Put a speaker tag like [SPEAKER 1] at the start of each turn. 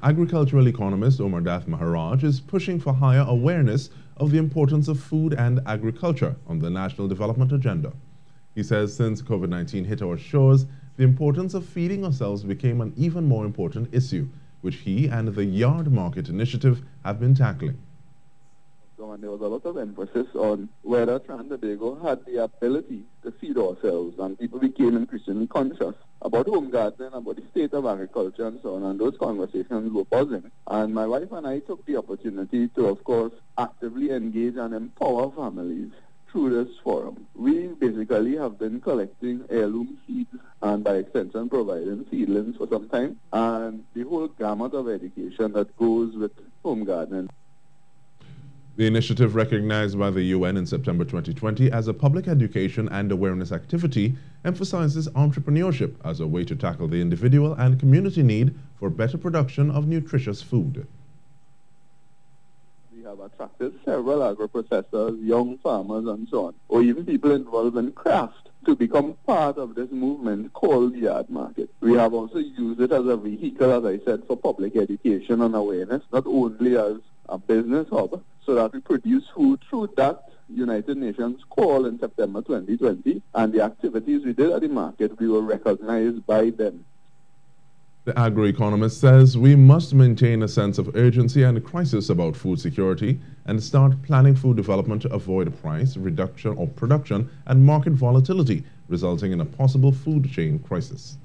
[SPEAKER 1] Agricultural economist Omardath Maharaj is pushing for higher awareness of the importance of food and agriculture on the national development agenda. He says since COVID-19 hit our shores, the importance of feeding ourselves became an even more important issue, which he and the Yard Market Initiative have been tackling.
[SPEAKER 2] And there was a lot of emphasis on whether Trinidad had the ability to feed ourselves, and people became increasingly conscious about home gardening, about the state of agriculture and so on, and those conversations were buzzing. And my wife and I took the opportunity to, of course, actively engage and empower families through this forum. We basically have been collecting heirloom seeds and by extension providing seedlings for some time and the whole gamut of education that goes with home gardening.
[SPEAKER 1] The initiative, recognized by the UN in September 2020 as a public education and awareness activity, emphasizes entrepreneurship as a way to tackle the individual and community need for better production of nutritious food.
[SPEAKER 2] We have attracted several agro-processors, young farmers and so on, or even people involved in craft to become part of this movement called the Yard Market. We have also used it as a vehicle, as I said, for public education and awareness, not only as a business hub, so that we produce food through that United Nations call in September 2020, and the activities we did at the market, we were recognized by them.
[SPEAKER 1] The agroeconomist says we must maintain a sense of urgency and crisis about food security and start planning food development to avoid price reduction or production and market volatility, resulting in a possible food chain crisis.